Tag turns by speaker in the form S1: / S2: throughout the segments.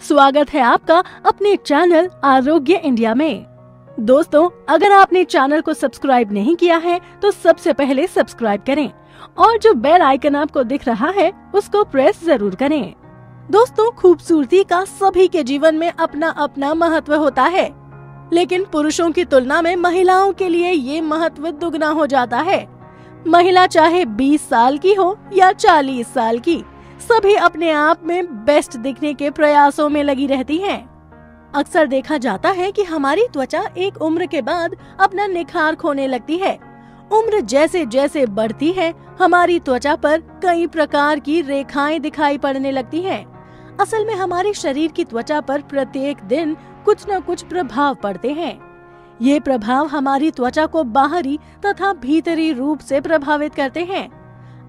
S1: स्वागत है आपका अपने चैनल आरोग्य इंडिया में। दोस्तों, अगर आपने चैनल को सब्सक्राइब नहीं किया है तो सबसे पहले सब्सक्राइब करें और जो बेल आइकन आपको दिख रहा है, उसको प्रेस ज़रूर करें। दोस्तों, खूबसूरती का सभी के जीवन में अपना अपना महत्व होता है। लेकिन पुरुषों की तुलना में महिलाओं के लिए ये महत्व दुगना हो जाता है। महिला चाहे 20 साल की हो या 40 साल की सभी अपने आप में बेस्ट दिखने के प्रयासों में लगी रहती हैं। अक्सर देखा जाता है कि हमारी त्वचा एक उम्र के बाद अपना निखार खोने लगती है उम्र जैसे जैसे बढ़ती है, हमारी त्वचा पर कई प्रकार की रेखाएँ दिखाई पड़ने लगती हैं। असल में हमारे शरीर की त्वचा पर प्रत्येक दिन कुछ न कुछ प्रभाव पड़ते हैं ये प्रभाव हमारी त्वचा को बाहरी तथा भीतरी रूप से प्रभावित करते हैं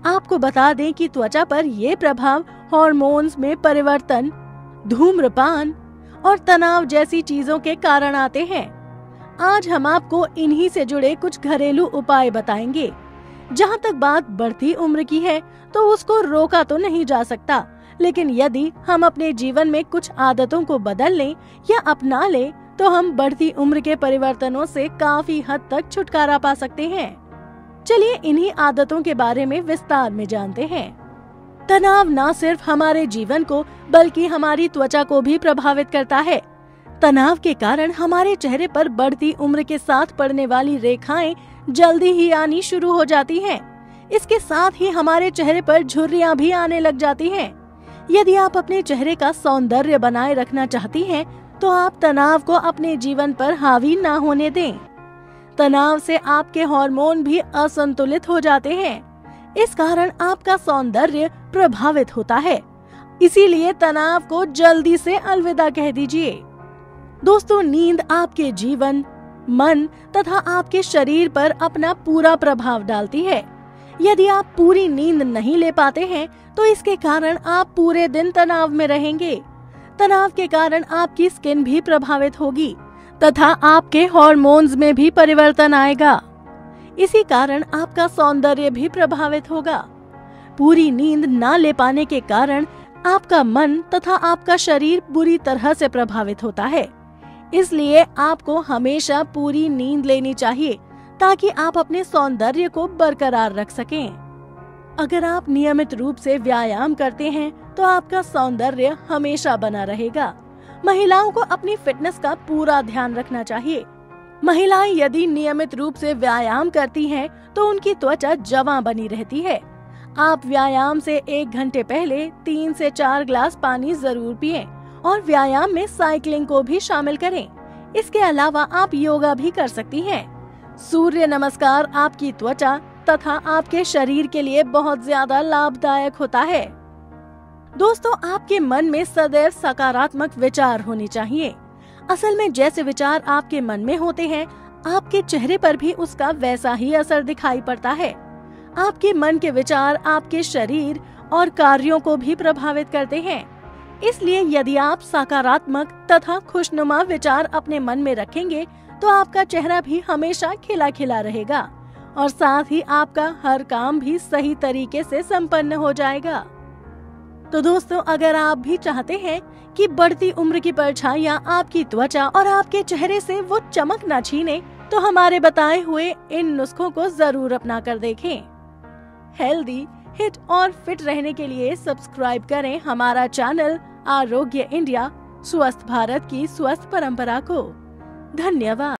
S1: आपको बता दें कि त्वचा पर ये प्रभाव हार्मोन्स में परिवर्तन, धूम्रपान और तनाव जैसी चीज़ों के कारण आते हैं। आज हम आपको इन्हीं से जुड़े कुछ घरेलू उपाय बताएँगे। जहाँ तक बात बढ़ती उम्र की है तो उसको रोका तो नहीं जा सकता, लेकिन यदि हम अपने जीवन में कुछ आदतों को बदल लें या अपना लें तो हम बढ़ती उम्र के परिवर्तनों से काफ़ी हद तक छुटकारा पा सकते हैं। चलिए इन्हीं आदतों के बारे में विस्तार में जानते हैं तनाव न सिर्फ़ हमारे जीवन को बल्कि हमारी त्वचा को भी प्रभावित करता है तनाव के कारण हमारे चेहरे पर बढ़ती उम्र के साथ पड़ने वाली रेखाएँ जल्दी ही आनी शुरू हो जाती हैं। इसके साथ ही हमारे चेहरे पर झुर्रियाँ भी आने लग जाती हैं। यदि आप अपने चेहरे का सौंदर्य बनाए रखना चाहती हैं, तो आप तनाव को अपने जीवन पर हावी न होने दें। तनाव से आपके हार्मोन भी असंतुलित हो जाते हैं। इस कारण आपका सौंदर्य प्रभावित होता है। इसीलिए तनाव को जल्दी से अलविदा कह दीजिए। दोस्तों, नींद आपके जीवन, मन तथा आपके शरीर पर अपना पूरा प्रभाव डालती है। यदि आप पूरी नींद नहीं ले पाते हैं तो इसके कारण आप पूरे दिन तनाव में रहेंगे। तनाव के कारण आपकी स्किन भी प्रभावित होगी। तथा आपके हॉर्मोन्स में भी परिवर्तन आएगा। इसी कारण आपका सौंदर्य भी प्रभावित होगा। पूरी नींद न ले पाने के कारण आपका मन तथा आपका शरीर बुरी तरह से प्रभावित होता है। इसलिए आपको हमेशा पूरी नींद लेनी चाहिए, ताकि आप अपने सौंदर्य को बरकरार रख सकें। अगर आप नियमित रूप से व्यायाम करते हैं तो आपका सौंदर्य हमेशा बना रहेगा। महिलाओं को अपनी फिटनेस का पूरा ध्यान रखना चाहिए। महिलाएँ यदि नियमित रूप से व्यायाम करती हैं, तो उनकी त्वचा जवा बनी रहती है। आप व्यायाम से एक घंटे पहले तीन से चार ग्लास पानी ज़रूर पिए और व्यायाम में साइकिलिंग को भी शामिल करें। इसके अलावा आप योगा भी कर सकती हैं। सूर्य नमस्कार आपकी त्वचा तथा आपके शरीर के लिए बहुत ज़्यादा लाभदायक होता है। दोस्तों, आपके मन में सदैव सकारात्मक विचार होने चाहिए। असल में जैसे विचार आपके मन में होते हैं, आपके चेहरे पर भी उसका वैसा ही असर दिखाई पड़ता है। आपके मन के विचार आपके शरीर और कार्यों को भी प्रभावित करते हैं। इसलिए यदि आप सकारात्मक तथा खुशनुमा विचार अपने मन में रखेंगे तो आपका चेहरा भी हमेशा खिला खिला रहेगा और साथ ही आपका हर काम भी सही तरीके से संपन्न हो जाएगा। तो दोस्तों, अगर आप भी चाहते हैं कि बढ़ती उम्र की परछाइयाँ आपकी त्वचा और आपके चेहरे से वो चमक न छीने तो हमारे बताए हुए इन नुस्खों को ज़रूर अपना कर देखें। हेल्दी, हिट और फिट रहने के लिए सब्सक्राइब करें हमारा चैनल आरोग्य इंडिया, स्वस्थ भारत की स्वस्थ परंपरा को धन्यवाद